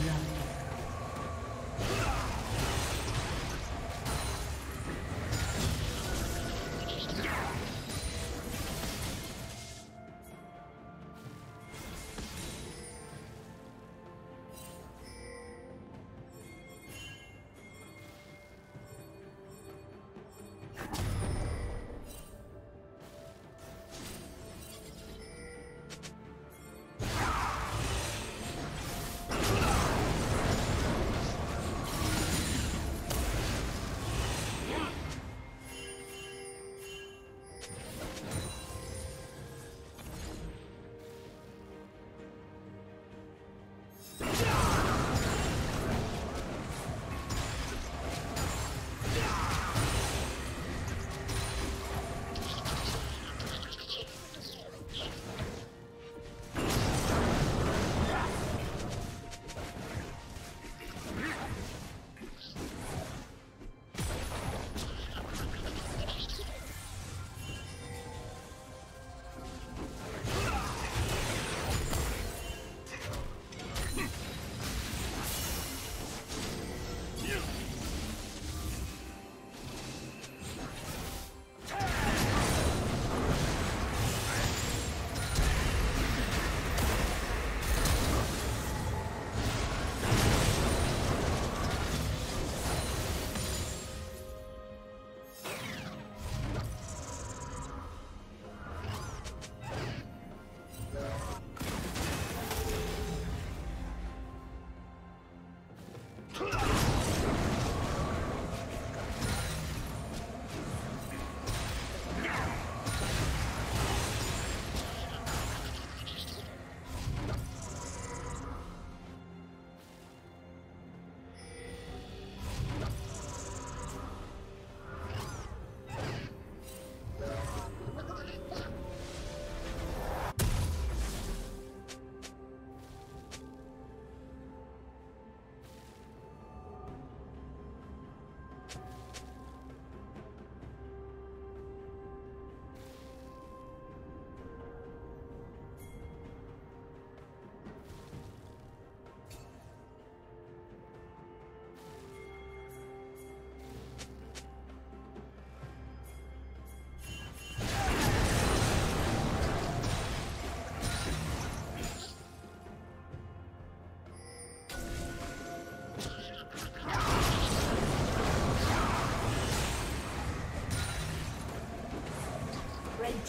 First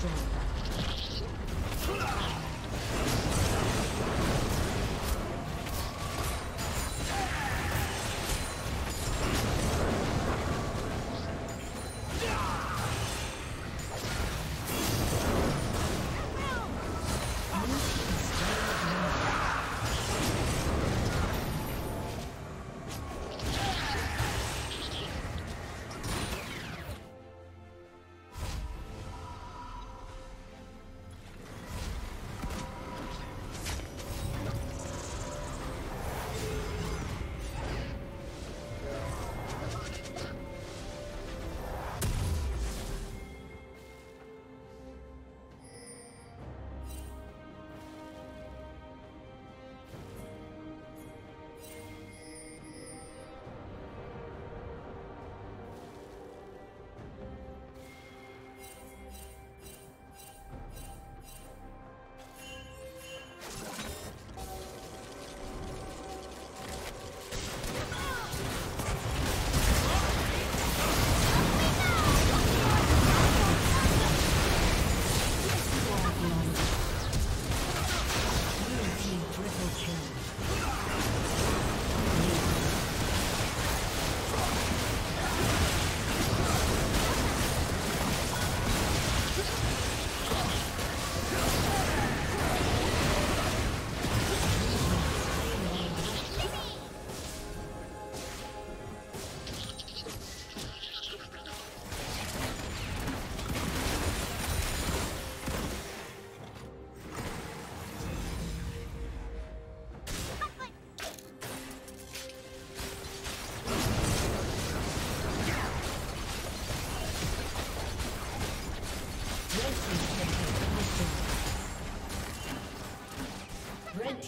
destroyed.